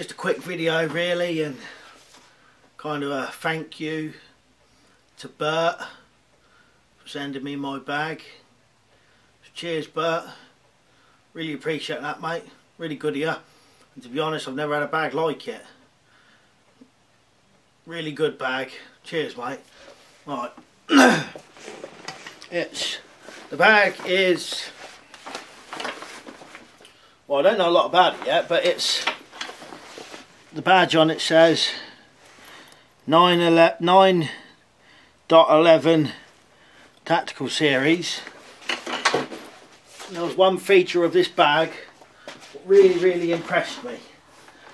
just a quick video really and kind of a thank you to Bert for sending me my bag. Cheers Bert, really appreciate that mate, really good of you. And to be honest I've never had a bag like it. Really good bag, cheers mate. Right, it's, the bag is, well I don't know a lot about it yet but it's the badge on it says 9.11 tactical series. There was one feature of this bag that really really impressed me.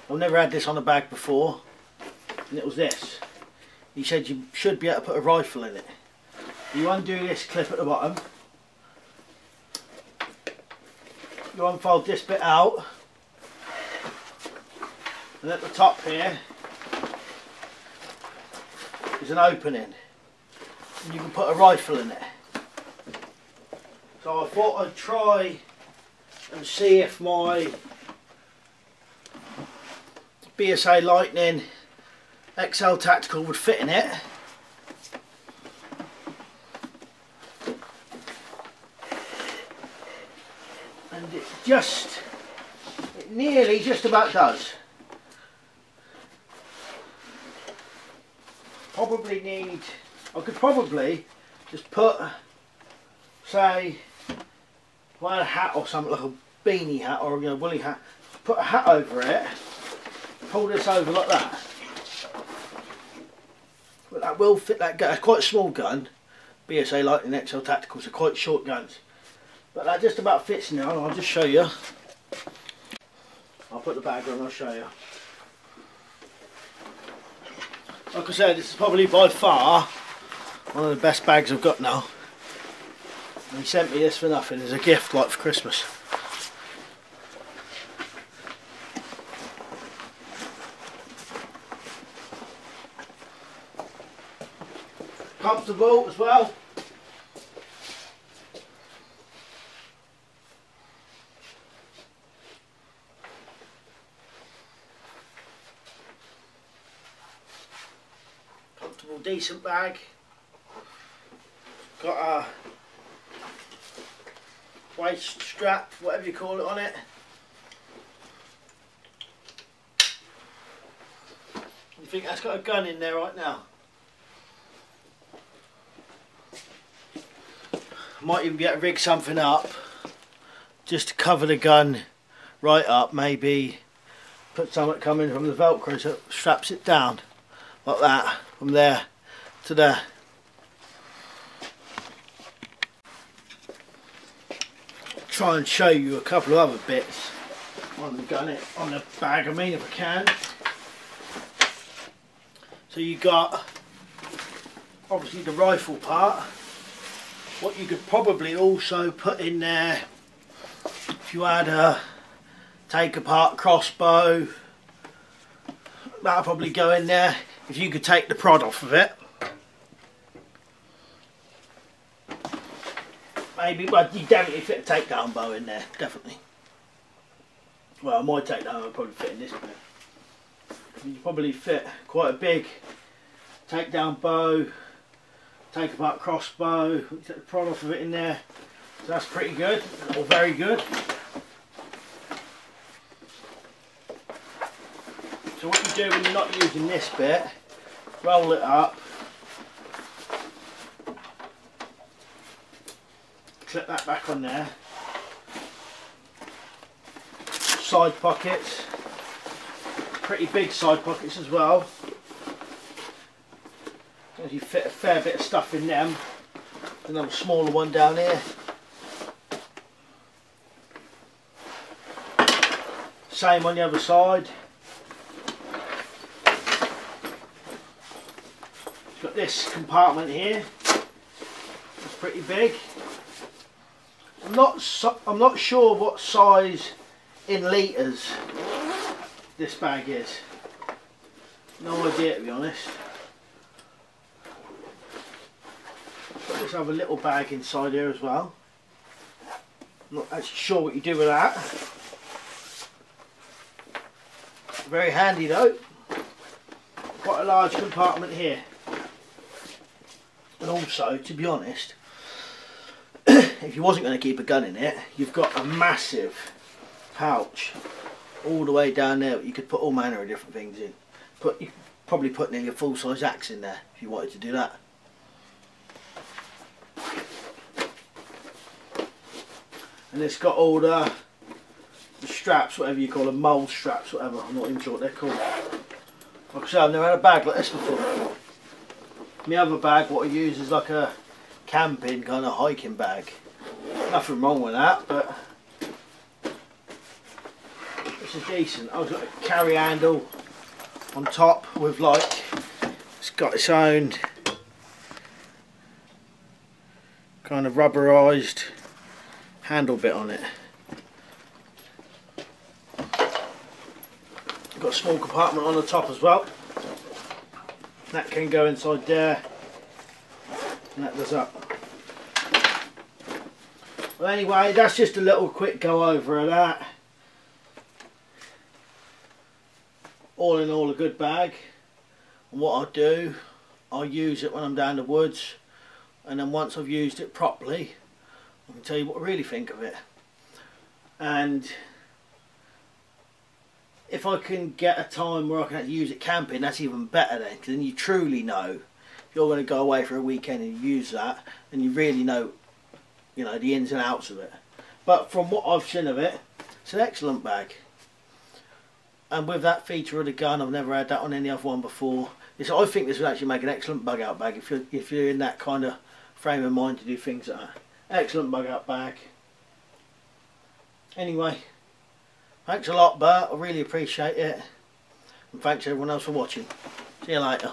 I've never had this on a bag before and it was this. He said you should be able to put a rifle in it. You undo this clip at the bottom. You unfold this bit out and at the top here is an opening. And you can put a rifle in it. So I thought I'd try and see if my BSA Lightning XL Tactical would fit in it. And it just it nearly just about does probably need I could probably just put say had a hat or something like a beanie hat or you know woolly hat put a hat over it pull this over like that. But that will fit that gun it's quite a small gun. BSA Lightning XL Tacticals are quite short guns. But that just about fits now I'll just show you. I'll put the bag on I'll show you like I said this is probably by far one of the best bags I've got now. And he sent me this for nothing as a gift like for Christmas. Comfortable as well decent bag. Got a waist strap whatever you call it on it. You think that's got a gun in there right now? Might even be able to rig something up just to cover the gun right up maybe put something coming from the velcro so it straps it down like that from there to there. Try and show you a couple of other bits. On the gun on the bag I mean if I can. So you got obviously the rifle part. What you could probably also put in there if you had a take apart crossbow that'll probably go in there if you could take the prod off of it maybe well you definitely fit a takedown bow in there definitely well my takedown would probably fit in this bit you probably fit quite a big takedown bow take apart crossbow, take the prod off of it in there. So that's pretty good, or very good. So what you do when you're not using this bit, roll it up, clip that back on there. Side pockets, pretty big side pockets as well you fit a fair bit of stuff in them. Another smaller one down here. Same on the other side. It's got this compartment here. It's pretty big. I'm not so, I'm not sure what size in litres this bag is. No idea to be honest. Just have a little bag inside here as well. I'm not actually sure what you do with that. Very handy though. Quite a large compartment here. And also, to be honest, if you wasn't going to keep a gun in it, you've got a massive pouch all the way down there. You could put all manner of different things in. Put you probably put nearly a full size axe in there if you wanted to do that. And it's got all the, the straps, whatever you call them, MOLLE straps, whatever. I'm not even sure what they're called. Like I said, I've never had a bag like this before. My other bag, what I use is like a camping kind of hiking bag. Nothing wrong with that, but this is decent. I've got a carry handle on top with like, it's got its own kind of rubberized handle bit on it. Got a small compartment on the top as well. That can go inside there. And that does up. Well anyway, that's just a little quick go over of that. All in all a good bag. And what I do, I use it when I'm down the woods. And then once I've used it properly, I can tell you what I really think of it. And if I can get a time where I can actually use it camping, that's even better then, because then you truly know you're going to go away for a weekend and use that, and you really know, you know, the ins and outs of it. But from what I've seen of it, it's an excellent bag. And with that feature of the gun, I've never had that on any other one before. It's, I think this would actually make an excellent bug out bag if you're, if you're in that kind of frame of mind to do things like that. Excellent bug out bag. Anyway, Thanks a lot, Bert. I really appreciate it. And thanks everyone else for watching. See you later.